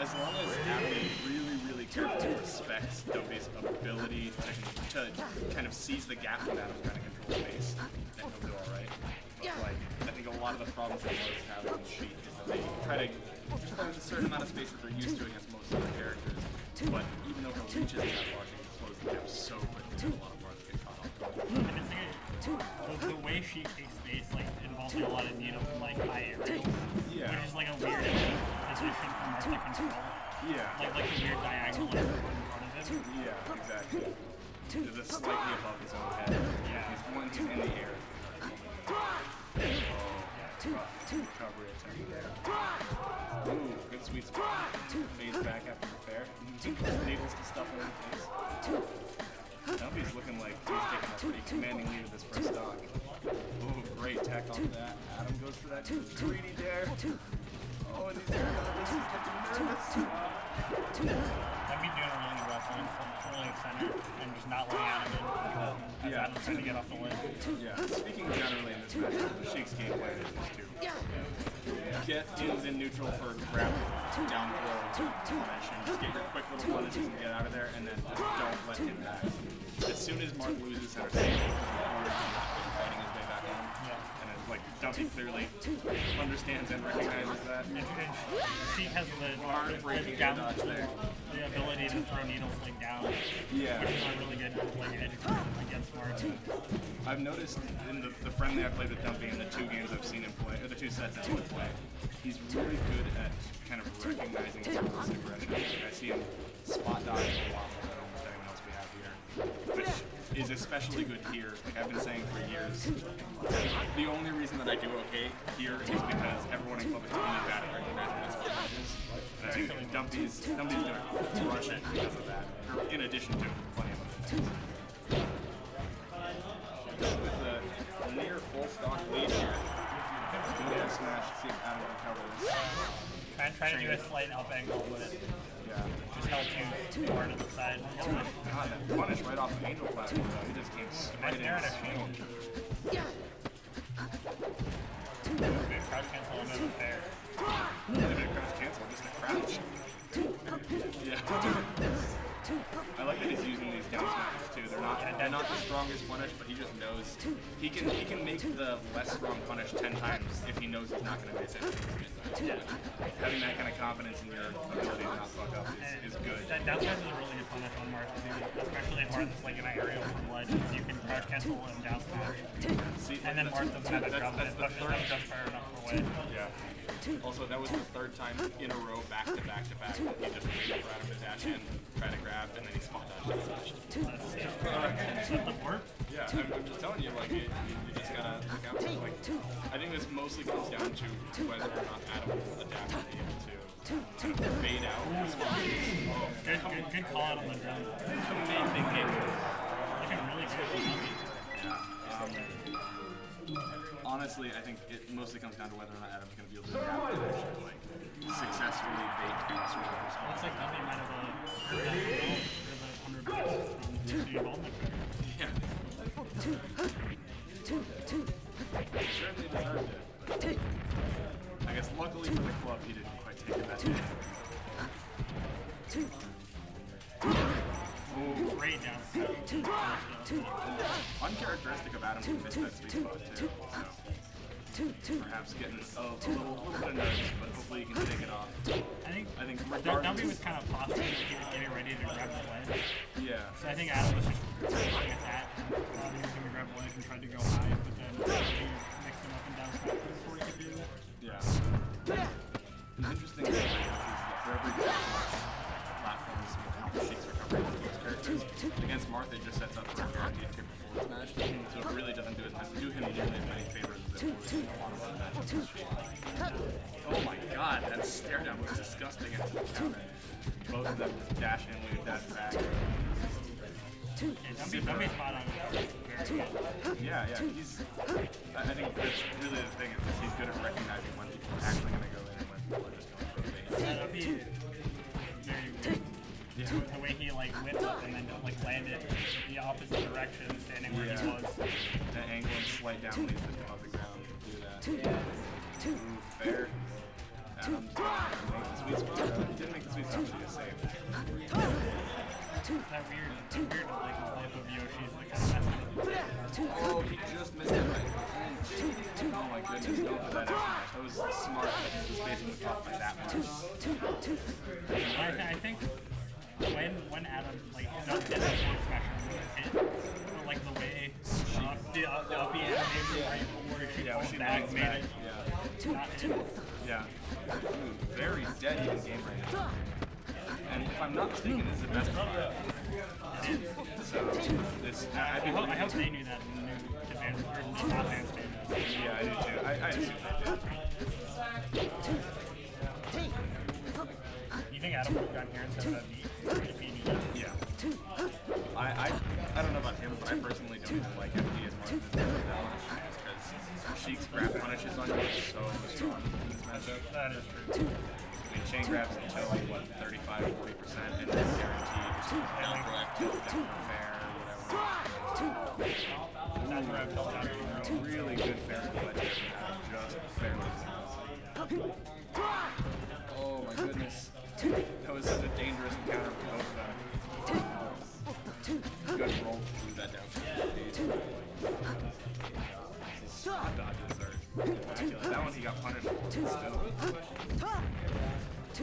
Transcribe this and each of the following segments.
as long as Adam really, really carefully respects Dumpy's ability to, to kind of seize the gap when Adam's trying to control space, then he'll do alright. But like, I think a lot of the problems that most have in Sheik is that they try to just find a certain amount of space that they're used to against most of their characters. But even though he reaches that far, he can close the gap so quickly that a lot of Marths get caught off guard. And it's like, the, the way she takes space like involves a lot of needle from like high aerials, Yeah. which is like a weird position for Marth to control. Yeah. Like like the weird diagonal in front of him. Yeah, exactly. Just slightly above his own head. Yeah. He's one he's in the air. Oh, rough recovery attempt there. Ooh, good sweet spot. Fades back after the fair. Enables to stuff him in the face. Dumpy's looking like he's taking a pretty commanding lead of this first stock. Ooh, great tech off that. Adam goes for that greedy dare. Oh, and he's nervous. He's looking nervous. I'd be doing a really wrestling from pulling center and just not letting Adam in because as Yeah. Adam's trying to get off the limb. Yeah, speaking generally in this match, Sheik's game plan is just to get ins in neutral for grab, down throw, punish, and just get your quick little punishes and get out of there, and then just don't let him back. As soon as Marth loses center stage, And Dumpy clearly understands and recognizes that. And, and she has the, the, Heartbreaking uh, the, down, there. the ability to throw needles like down, Yeah. which is a really good like against Marth. I've noticed in the, the friendly I played with Dumpy in the two games I've seen him play, or the two sets I've seen him play, he's really good at kind of recognizing surplus aggression. I see him spot dodge is especially good here. Like I've been saying for years, the only reason that I do okay here is because everyone in club is really bad at recognizing his spot dodges. And I Dumpy's, Dumpy's gonna crush it because of that, or in addition to plenty of other things with the near full stock lead Yeah, smash, see if Adam can cover this. Try, try to do a slight up angle, but it Yeah. just held too far to the side. God, that punish right off the angel platform though. He just came straight in. change. Good crouch cancel the fair. Limited crouch cancel, just a crouch. yeah. I like that he's using these down smashes too. They're not they're not the strongest punish, but he just knows he can he can make the less strong punish ten times if he knows he's not gonna miss it. Having that kind of confidence in your ability to not fuck up is, is good. That, that was a really good punish on Marth, too, especially if Marth is like an aerial from ledge. You can crouch cancel and down smash. See, And then Marth doesn't have to that's, jump that's and the third just far enough away. Yeah. Also, that was the third time in a row, back to back to back, that he just waited for Adam to dash in, try to grab, and then he spot dodged. That's just the work. Yeah, I'm, I'm just telling you, like, you, you just gotta look out for. Like, I think this mostly comes down to whether or not Adam will adapt and be able to fade out responses. Oh, Good, good, good call out on the drum. commanding game. Looking really good. Um, honestly, I think it mostly comes down to whether or not Adam's going to be able to adapt and actually, like, successfully bait any sort of response. Looks like Dumpy might have uh, I guess luckily for the club, he didn't quite take it that day. Ooh, Great down. uncharacteristic of Adam to miss that sweet spot too. So perhaps getting a, a little, little bit of nerves, but hopefully he can take it off. I think I think Dumpy regardless, was kind of posturing like he was getting ready to grab the ledge. Yeah, So I think Adam was just looking at that. Thought he was going to grab and tried to go high, but then he mixed him up and down before he could do that. yeah. An interesting that for every platforms with how the Sheiks recovery with those characters, against it just sets up for a guaranteed kick before smash, so it really doesn't do, it, do him nearly as many favors as it would in a lot of other matches. Oh my god, that stare down was disgusting into the counter. Both of them just dash in, dash back. Yeah, Dumpy, Dumpy's spot on. Very good. Yeah, yeah, he's. I I think that's really the thing is he's good at recognizing when people are actually going to go in and when people are just going for the bait. Yeah, Dumpy, very weird. Yeah. The way he like whipped up and then like landed the opposite direction, standing where Yeah. he was. The angle and slight down leads That weird, that weird like flip of Yoshi's like kind of Oh, he just missed it right. Oh my goodness, go for that smash. That was smart. He was the top by that much. I, th- I think when when Adam like get that forward smash hit, but, like the way uh, the uh, the up animation right before she Yeah, back made it Yeah. not hit. Yeah. Ooh, very dead even game right now. And if I'm not mistaken, this is the best of five. So, this, I, hope, I hope they knew that advanced or not advanced. Yeah, I do too. I, I assume they did. You think Adam would have gotten here instead of that beat? If he knew that? Yeah. I, I, I don't know about him, but I personally don't even like FD as much as that much. Because Sheik's grab punishes on you so strong in this matchup. That is true. Mean, chain grabs until like, what, 35, 40%, and then guaranteed down throw F tilt, down throw fair, whatever. That's where I've felt out A really good fair split, just barely. Oh my goodness. That was such a dangerous encounter for both of them. Good roll through that down. Spot dodges are. That one he got punished for still.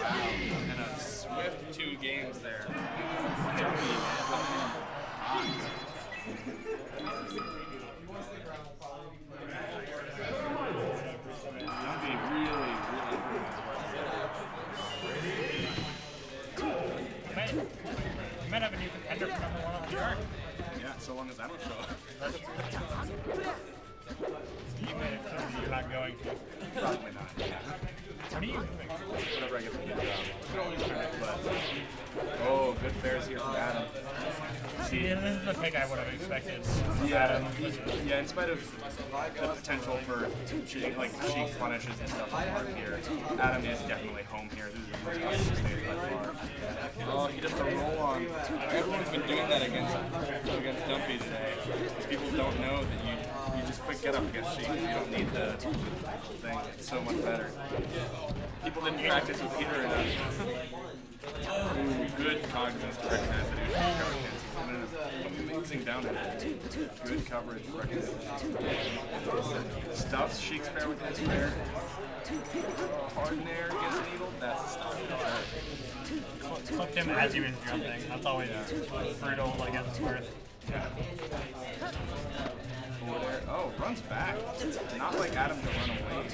Wow. And a swift two games there. You might, have a new contender for number one on the chart. Yeah, so long as I don't show up. You you're not going to. See, Yeah, this is the pick I would have expected. Yeah, he- yeah. In spite of the potential for cheating, like Sheik punishes and stuff on Marth here, Adam is definitely home here. This is his most possible stage by far. Oh, he just a roll on. Everyone's been doing that against against Dumpy today. Because people don't know that you you just quick get up against Sheik. You don't need the thing. It's so much better. People didn't practice with Peter enough. Ooh, good cognizance to recognize that he was an amazing down air. Good coverage, recognition. Stuffs fair with his fair. In air against Needle, that's a stop. Clipped him as he was jumping. That's always brutal, like it's worth. Forward air. Oh, runs back. Not like Adam to run away.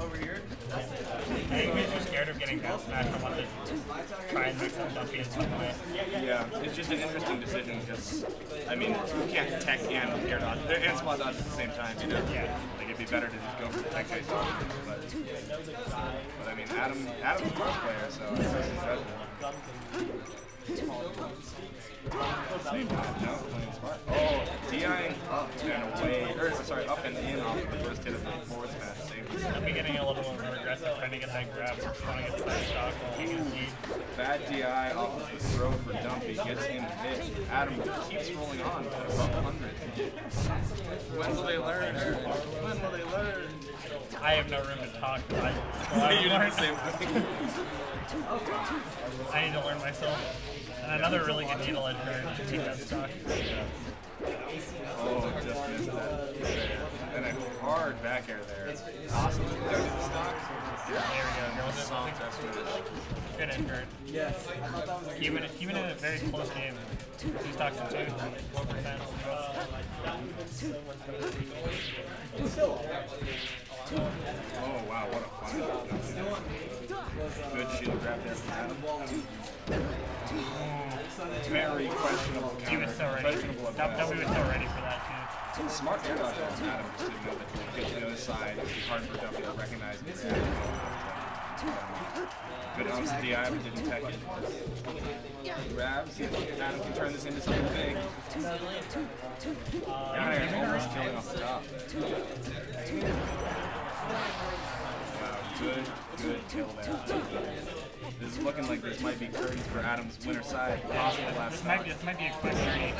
Over here? I think he was just scared of getting down smashed and wanted to try and make some dumpy in some way. Yeah, it's just an interesting decision because, I mean, you can't tech and air dodge, and spot dodge at the same time, you know? Yeah. Like, it'd be better to just go for the tech based dodge. But, but I mean, Adam, Adam's a cross player, so I guess he's Oh, DIing up oh, and away, or sorry, up and in off the first hit of the forward smash. Same. I'm getting a little more aggressive, trying to get that grab, trying to get side stock, taking. Bad DI off of the throw for Dumpy gets him hit. Adam keeps rolling on to above 100. When will they learn? When will they learn? I have no room to talk. but I, still you did haven't the same learned. thing. I need to learn myself. And another really good needle edge guard to keep that stock. Oh, just missed that. And a hard back air there. Awesome. Good. Keeping it, keeping a very close game. Two stocks to two. Oh, wow, what a fun. Good shield grab there from Adam. Very questionable He was so ready. W was so ready for that too. Smart air dodge on Adam just didn't know that to get to the other side. It'd be hard for Dumpy to recognize and react. Good umps at DI, but didn't tech it. Grab, see if Adam can turn this into something big. Down air, almost killing off the top. Wow, good, good kill there. This is looking like this might be curtains for Adam's winner side. Possible last This might stock. be this might be a quick journey.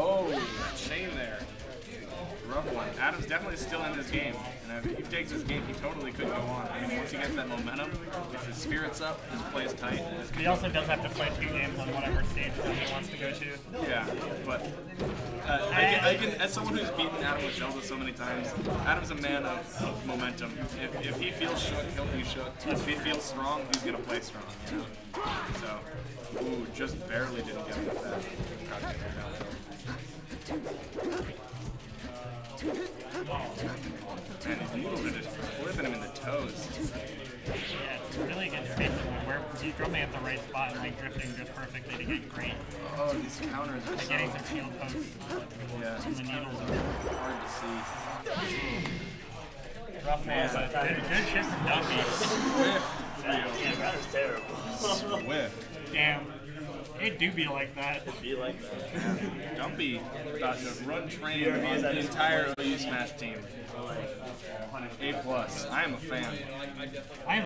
Oh, chain there. Rough one. Adam's definitely still in this game. And if he takes this game, he totally could go on. I mean, once he gets that momentum, gets his spirits up, his play is tight. He also does have to play two games on whatever stage that he wants to go to. Yeah, but uh, I, can, I can, as someone who's beaten Adam with Zelda so many times, Adam's a man of, of momentum. If, if he feels shook, he'll be shook. If he feels strong, he's gonna play strong. You know? So, ooh, just barely didn't get him with that. Tried to get him down. Man, these needles are just flipping him in the toes. Yeah, it's really good space where he's drumming at the right spot and like drifting just perfectly to get great. Oh, these counters are so Getting some shield pokes yeah, the needles. are hard to see. Rough Man. good, good shit from Dumpy. Swift, That was terrible. swift. Damn, it do be like that. Be like that. Dumpy about to run train on the entire OU Smash team. A plus. I am a fan. I'm